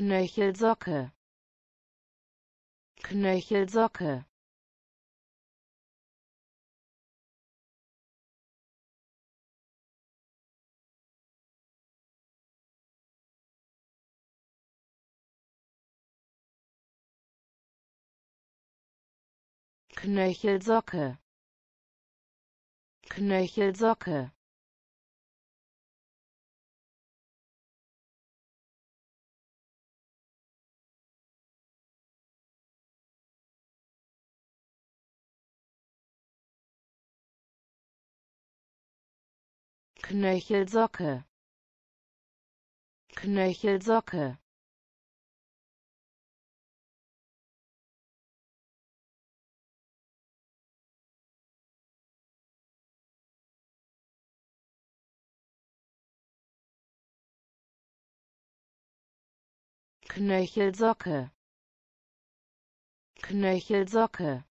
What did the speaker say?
Knöchelsocke. Knöchelsocke. Knöchelsocke. Knöchelsocke Knöchelsocke. Knöchelsocke. Knöchelsocke. Knöchelsocke